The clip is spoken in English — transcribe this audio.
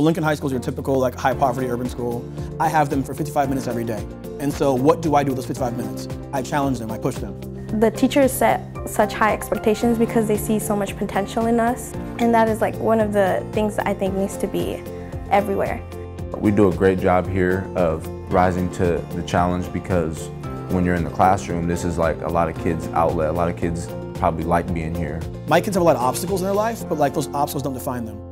Lincoln High School is your typical like high poverty urban school. I have them for 55 minutes every day. And so what do I do with those 55 minutes? I challenge them, I push them. The teachers set such high expectations because they see so much potential in us. And that is like one of the things that I think needs to be everywhere. We do a great job here of rising to the challenge because when you're in the classroom, this is like a lot of kids' outlet. A lot of kids probably like being here. My kids have a lot of obstacles in their life, but like those obstacles don't define them.